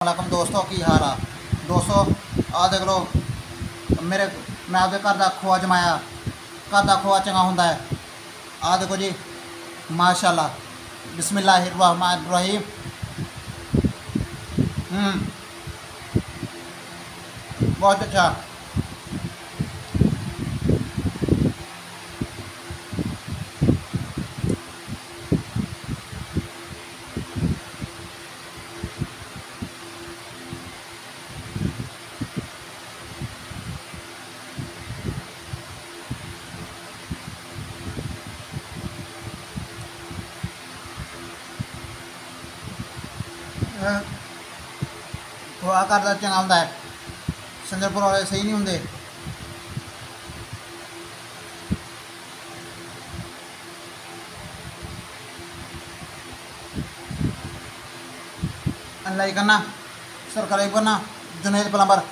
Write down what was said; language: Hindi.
ਵਾਲੇਕੁਮ ਦੋਸਤੋ ਕੀ ਹਾਲ ਆ ਦੋਸਤੋ ਆ ਦੇਖ ਲਓ ਮੇਰੇ ਮੈਂ ਆਪਦੇ ਘਰ ਦਾ ਖੋਆ ਜਮਾਇਆ ਘਰ ਦਾ ਖੋਆ ਚੰਗਾ ਹੁੰਦਾ ਹੈ ਆ ਦੇਖੋ ਜੀ ਮਾਸ਼ਾਅੱਲਾ ਬਿਸਮਿਲ੍ਲਾਹਿਰ ਰਹਿਮਾਨਿਰ ਰਹੀਮ ਹੂੰ ਬਹੁਤ ਅੱਛਾ ਅਹ ਖੋਆ ਘਰ ਦਾ ਚੰਗਾ ਹੁੰਦਾ ਹੈ ਸਿੰਗਰਪੁਰ ਵਾਲੇ ਸਹੀ ਨਹੀਂ ਹੁੰਦੇ लाइक करना सब्सक्राइब करना जुनेद प्लम्बर